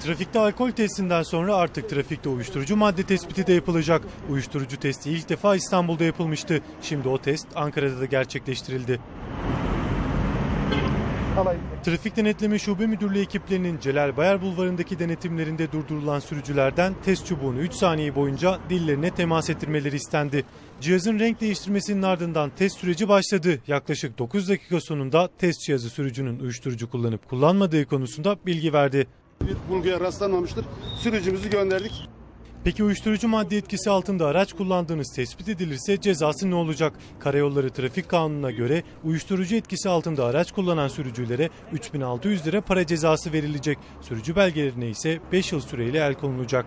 Trafikte alkol testinden sonra artık trafikte uyuşturucu madde tespiti de yapılacak. Uyuşturucu testi ilk defa İstanbul'da yapılmıştı. Şimdi o test Ankara'da da gerçekleştirildi. Alayım. Trafik Denetleme Şube Müdürlüğü ekiplerinin Celal Bayar Bulvarı'ndaki denetimlerinde durdurulan sürücülerden test çubuğunu 3 saniye boyunca dillerine temas ettirmeleri istendi. Cihazın renk değiştirmesinin ardından test süreci başladı. Yaklaşık 9 dakika sonunda test cihazı sürücünün uyuşturucu kullanıp kullanmadığı konusunda bilgi verdi. Bir bulguya rastlanmamıştır. Sürücümüzü gönderdik. Peki uyuşturucu madde etkisi altında araç kullandığınız tespit edilirse cezası ne olacak? Karayolları Trafik Kanunu'na göre uyuşturucu etkisi altında araç kullanan sürücülere 3600 lira para cezası verilecek. Sürücü belgelerine ise 5 yıl süreyle el konulacak.